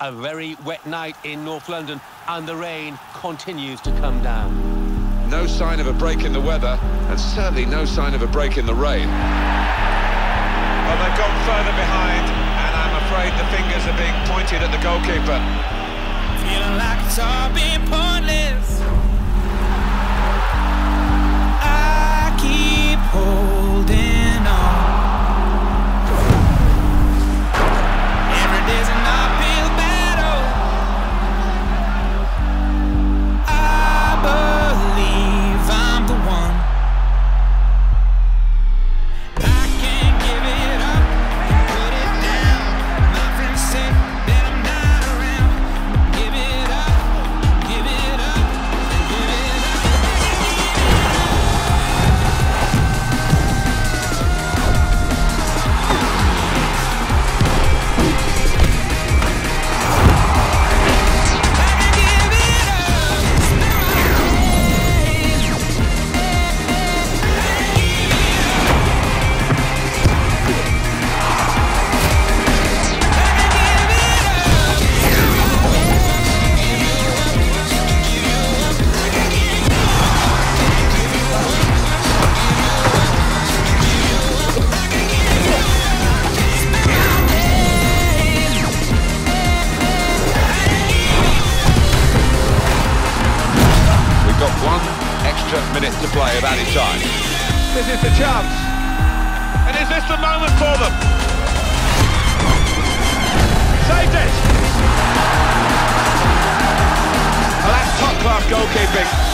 A very wet night in North London, and the rain continues to come down. No sign of a break in the weather, and certainly no sign of a break in the rain. Well, they've gone further behind, and I'm afraid the fingers are being pointed at the goalkeeper. Feeling like it's all been pointless. Got one extra minute to play of added time. This is the chance. And is this the moment for them? Saved it! Well, that's top-class goalkeeping.